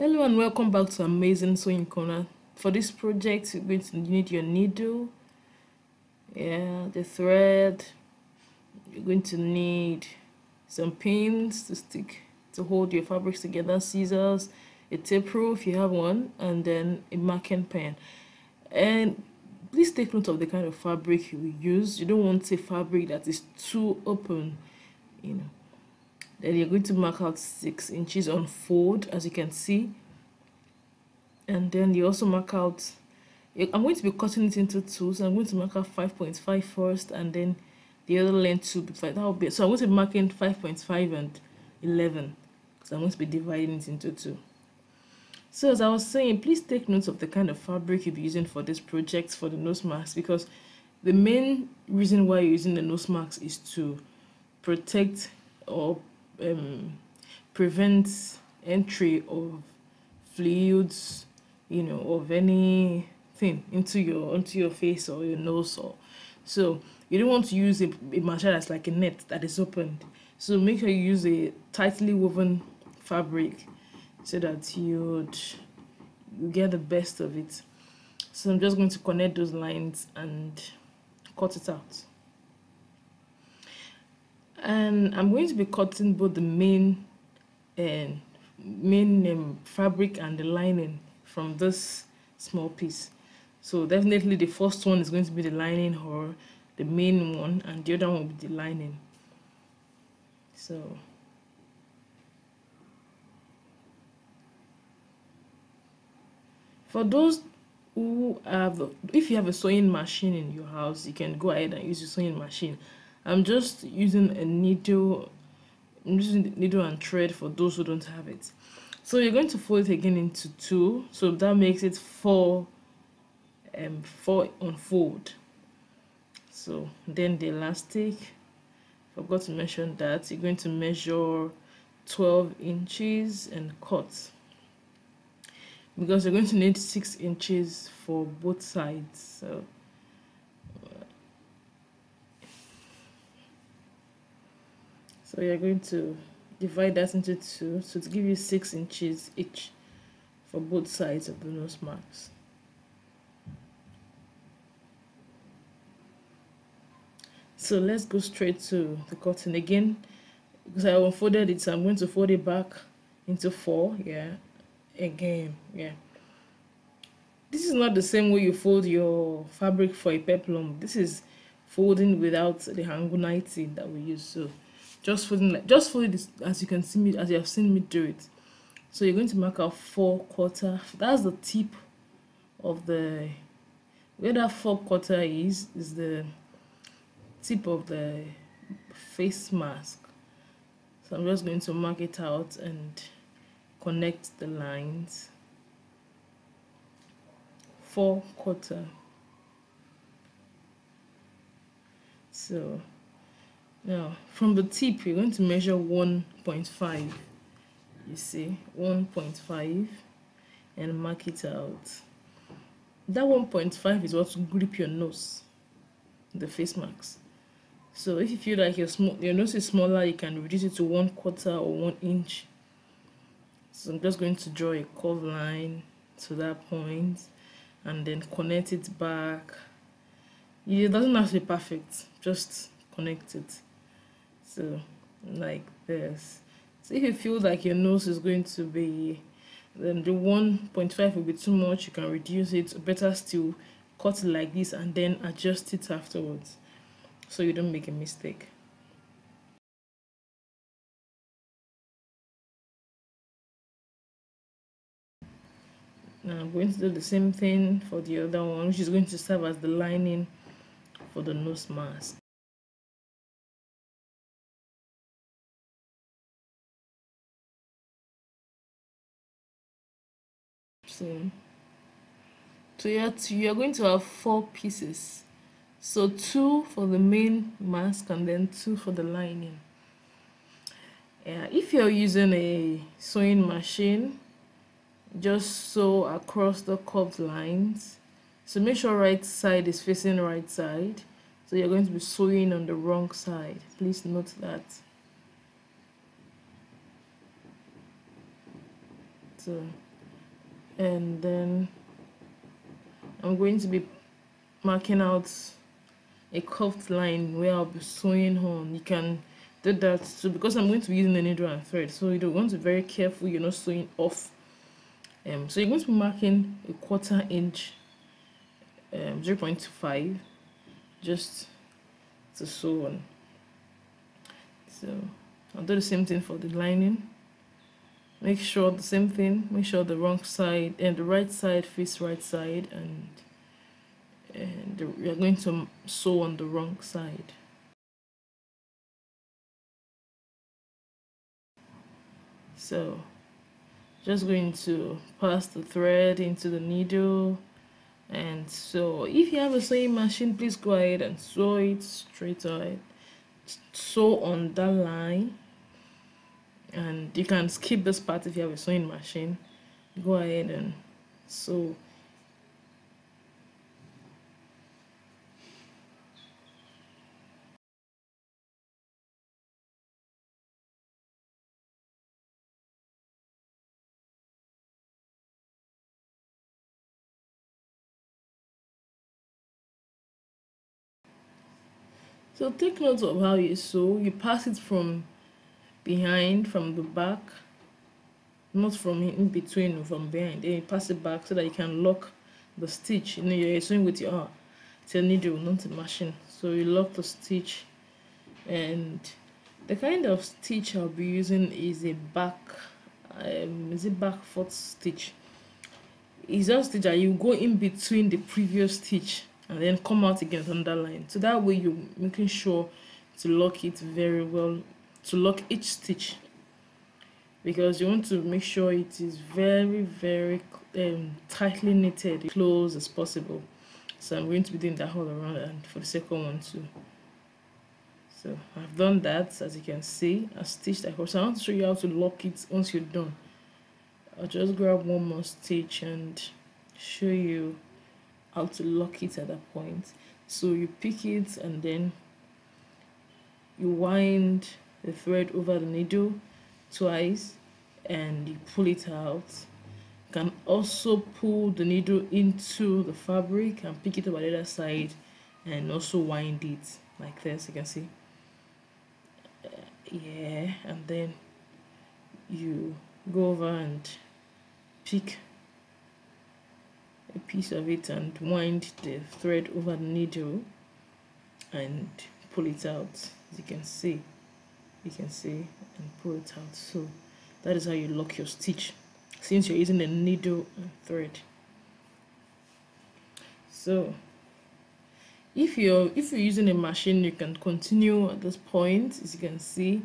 Hello and welcome back to Amazing Sewing Corner. For this project, you're going to need your needle, yeah, the thread. You're going to need some pins to stick to hold your fabrics together, scissors, a tape rule if you have one, and then a marking pen. And please take note of the kind of fabric you use. You don't want a fabric that is too open, you know then you're going to mark out six inches on fold as you can see. And then you also mark out I'm going to be cutting it into two so I'm going to mark out 5.5 first and then the other length to be that will be so I'm going to be marking 5.5 and 11 because I'm going to be dividing it into two. So as I was saying please take notes of the kind of fabric you'll be using for this project for the nose mask because the main reason why you're using the nose mask is to protect or um, prevents entry of fluids, you know, of anything into your onto your face or your nose or so you don't want to use a, a that's like a net that is opened. So make sure you use a tightly woven fabric so that you'd you get the best of it. So I'm just going to connect those lines and cut it out and I'm going to be cutting both the main and uh, main um, fabric and the lining from this small piece. So definitely the first one is going to be the lining or the main one and the other one will be the lining. So. For those who have if you have a sewing machine in your house you can go ahead and use your sewing machine I'm just using a needle I'm using needle and thread for those who don't have it. So you're going to fold it again into two so that makes it four um four unfold so then the elastic forgot to mention that you're going to measure 12 inches and cut. Because you're going to need six inches for both sides so so you're going to divide that into two. So to give you six inches each for both sides of the nose marks. So let's go straight to the cutting again. Because I unfolded it so I'm going to fold it back into four yeah again yeah. This is not the same way you fold your fabric for a peplum. This is folding without the Hangu that we use so just folding like just fold this as you can see me as you have seen me do it. So you're going to mark out four quarter that's the tip of the where that four quarter is is the tip of the face mask. So I'm just going to mark it out and connect the lines. Four quarter. So now from the tip you're going to measure 1.5 you see 1.5 and mark it out. That 1.5 is what grip your nose the face marks. So if you feel like your your nose is smaller you can reduce it to one quarter or one inch. So I'm just going to draw a curved line to that point and then connect it back. It doesn't have to be perfect just connect it so like this. So if you feel like your nose is going to be then the 1.5 will be too much you can reduce it. Better still cut like this and then adjust it afterwards so you don't make a mistake. Now I'm going to do the same thing for the other one which is going to serve as the lining for the nose mask so so you're, you're going to have four pieces. So two for the main mask and then two for the lining. Yeah if you're using a sewing machine just sew across the curved lines. So make sure right side is facing right side. So you're going to be sewing on the wrong side. Please note that. So and then I'm going to be marking out a curved line where I'll be sewing on. You can do that too because I'm going to be using the needle and thread. So you don't want to be very careful you're not sewing off. Um, so you're going to be marking a quarter inch um, 0.25 just to sew on. So I'll do the same thing for the lining make sure the same thing make sure the wrong side and the right side face right side and and we are going to sew on the wrong side. So just going to pass the thread into the needle and so if you have a sewing machine please go ahead and sew it straight ahead sew on that line and you can skip this part if you have a sewing machine go ahead and sew So take note of how you sew. You pass it from behind, from the back, not from in between, from behind. Then you pass it back so that you can lock the stitch. You know, you're sewing with your it's a needle, not a machine. So you lock the stitch and the kind of stitch I'll be using is a back um, is it back fourth stitch it's just stitch that you go in between the previous stitch and then come out again with another line so that way you're making sure to lock it very well to lock each stitch because you want to make sure it is very very um, tightly knitted close as possible. So I'm going to be doing that all around and for the second one too. So I've done that as you can see I stitched across I want to show you how to lock it once you're done. I'll just grab one more stitch and show you how to lock it at that point. So you pick it and then you wind the thread over the needle twice and you pull it out. You can also pull the needle into the fabric and pick it up on the other side and also wind it like this you can see. Uh, yeah and then you go over and pick a piece of it and wind the thread over the needle and pull it out as you can see you can see and pull it out. So that is how you lock your stitch since you're using a needle and thread. So if you're if you're using a machine you can continue at this point as you can see.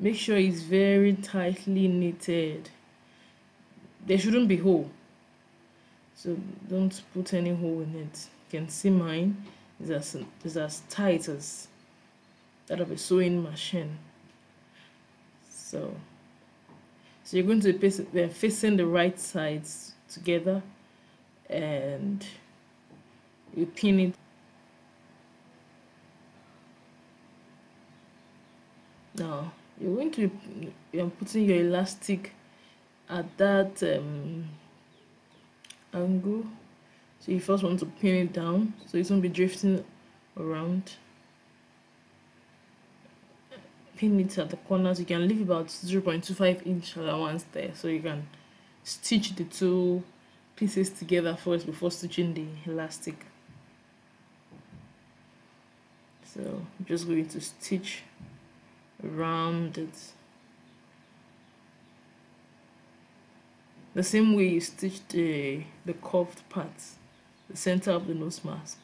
Make sure it's very tightly knitted. There shouldn't be hole. So don't put any hole in it. You can see mine is as, is as tight as that of a sewing machine so so you're going to be facing the right sides together and you pin it. Now you're going to you're putting your elastic at that um, angle. So you first want to pin it down so it won't be drifting around pin it at the corners you can leave about 0.25 inch allowance there. So you can stitch the two pieces together first before stitching the elastic. So I'm just going to stitch around it. The same way you stitch the, the curved parts, the center of the nose mask.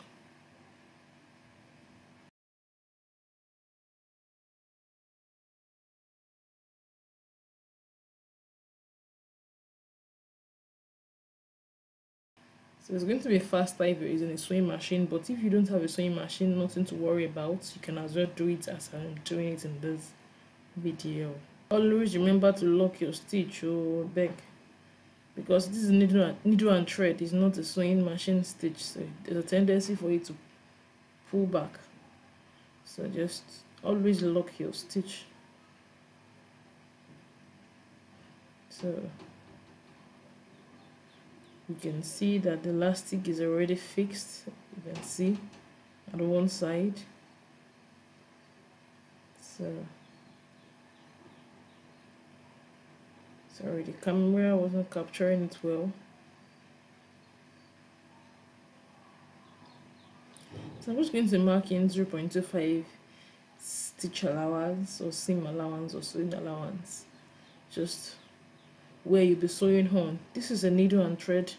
So it's going to be faster if you're using a sewing machine, but if you don't have a sewing machine, nothing to worry about. You can as well do it as I'm doing it in this video. Always remember to lock your stitch or oh, beg. Because this is needle, needle and thread. Is not a sewing machine stitch so there's a tendency for it to pull back. So just always lock your stitch. So you can see that the elastic is already fixed. You can see at one side. So sorry the camera wasn't capturing it well. So I'm just going to mark in 0.25 stitch allowance or seam allowance or sewing allowance. Just where you'll be sewing on. This is a needle and thread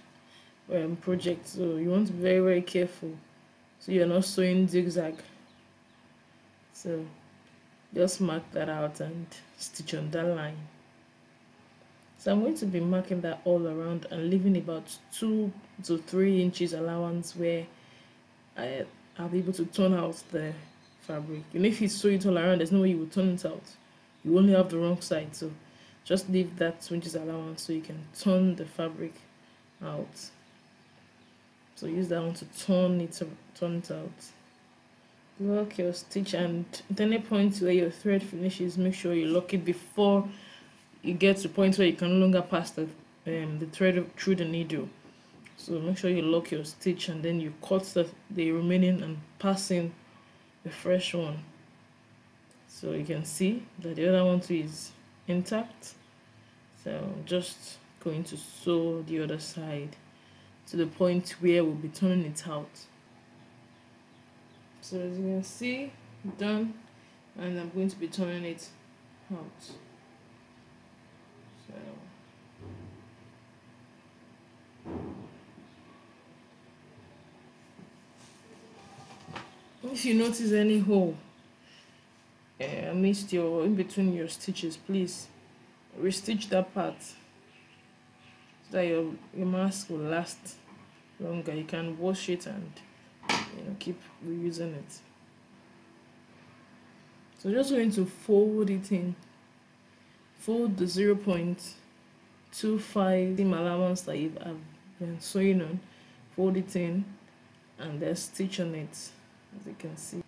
um, project so you want to be very very careful so you're not sewing zigzag. So just mark that out and stitch on that line. So I'm going to be marking that all around and leaving about two to three inches allowance where I, I'll be able to turn out the fabric. And if you sew it all around there's no way you will turn it out. You only have the wrong side so just leave that two inches allowance so you can turn the fabric out. So use that one to turn it turn it out. Lock your stitch and at any point where your thread finishes make sure you lock it before you get to the point where you can no longer pass the um, the thread through the needle. So make sure you lock your stitch and then you cut the, the remaining and pass in the fresh one. So you can see that the other one too is intact so just going to sew the other side to the point where we'll be turning it out. So as you can see done and I'm going to be turning it out. So if you notice any hole uh, your in between your stitches please restitch that part so that your, your mask will last longer. You can wash it and you know keep reusing it. So just going to fold it in. Fold the 0 0.25 seam allowance that you've been sewing on. Fold it in and then stitch on it as you can see.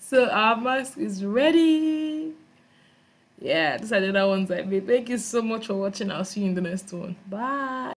So our mask is ready yeah these are the other ones i made. Thank you so much for watching. I'll see you in the next one. Bye